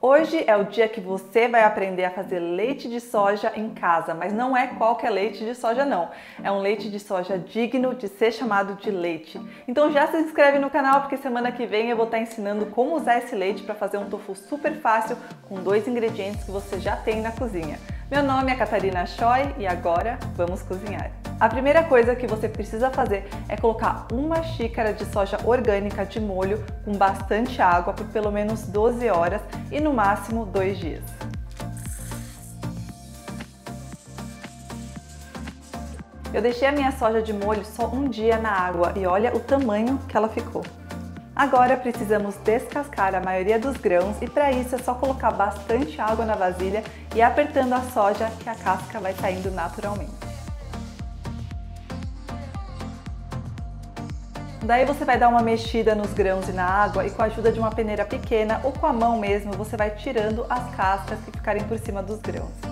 Hoje é o dia que você vai aprender a fazer leite de soja em casa, mas não é qualquer leite de soja não. É um leite de soja digno de ser chamado de leite. Então já se inscreve no canal porque semana que vem eu vou estar ensinando como usar esse leite para fazer um tofu super fácil com dois ingredientes que você já tem na cozinha. Meu nome é Catarina Choi e agora vamos cozinhar. A primeira coisa que você precisa fazer é colocar uma xícara de soja orgânica de molho com bastante água por pelo menos 12 horas e no máximo 2 dias. Eu deixei a minha soja de molho só um dia na água e olha o tamanho que ela ficou. Agora precisamos descascar a maioria dos grãos e para isso é só colocar bastante água na vasilha e apertando a soja que a casca vai saindo naturalmente. Daí você vai dar uma mexida nos grãos e na água e com a ajuda de uma peneira pequena ou com a mão mesmo, você vai tirando as cascas que ficarem por cima dos grãos.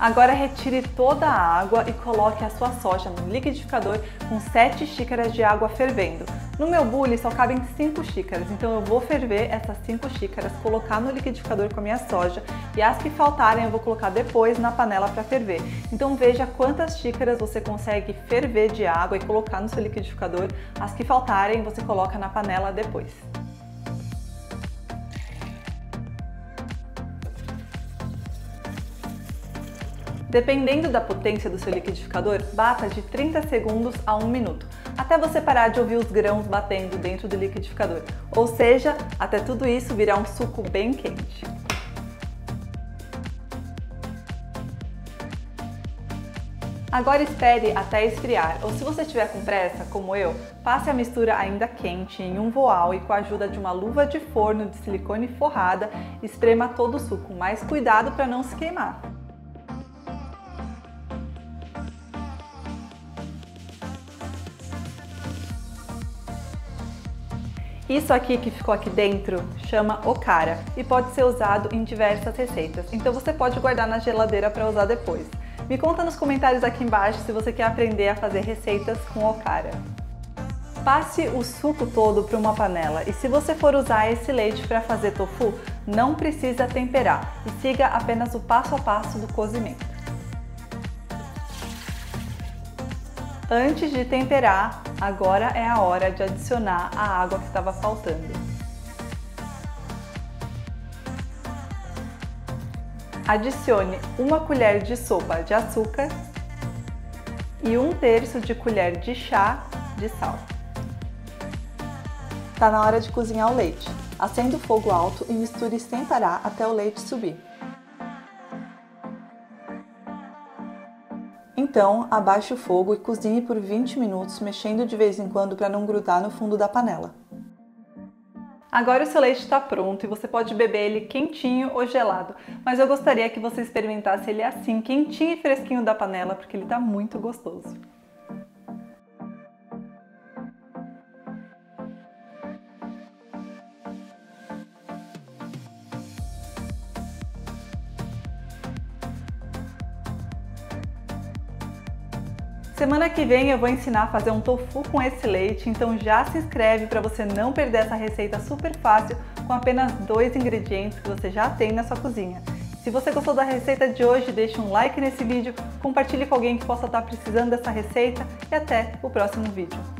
Agora retire toda a água e coloque a sua soja no liquidificador com 7 xícaras de água fervendo. No meu bule só cabem 5 xícaras, então eu vou ferver essas 5 xícaras, colocar no liquidificador com a minha soja e as que faltarem eu vou colocar depois na panela para ferver. Então veja quantas xícaras você consegue ferver de água e colocar no seu liquidificador, as que faltarem você coloca na panela depois. Dependendo da potência do seu liquidificador, bata de 30 segundos a 1 minuto, até você parar de ouvir os grãos batendo dentro do liquidificador, ou seja, até tudo isso virar um suco bem quente. Agora espere até esfriar, ou se você estiver com pressa, como eu, passe a mistura ainda quente em um voal e com a ajuda de uma luva de forno de silicone forrada, esprema todo o suco, mas cuidado para não se queimar. Isso aqui que ficou aqui dentro chama okara e pode ser usado em diversas receitas, então você pode guardar na geladeira para usar depois. Me conta nos comentários aqui embaixo se você quer aprender a fazer receitas com okara. Passe o suco todo para uma panela e se você for usar esse leite para fazer tofu, não precisa temperar e siga apenas o passo a passo do cozimento. Antes de temperar, agora é a hora de adicionar a água que estava faltando. Adicione uma colher de sopa de açúcar e um terço de colher de chá de sal. Está na hora de cozinhar o leite. Acenda o fogo alto e misture sem parar até o leite subir. Então, abaixe o fogo e cozinhe por 20 minutos, mexendo de vez em quando para não grudar no fundo da panela. Agora o seu leite está pronto e você pode beber ele quentinho ou gelado, mas eu gostaria que você experimentasse ele assim, quentinho e fresquinho da panela, porque ele está muito gostoso. Semana que vem eu vou ensinar a fazer um tofu com esse leite, então já se inscreve para você não perder essa receita super fácil com apenas dois ingredientes que você já tem na sua cozinha. Se você gostou da receita de hoje, deixe um like nesse vídeo, compartilhe com alguém que possa estar precisando dessa receita e até o próximo vídeo.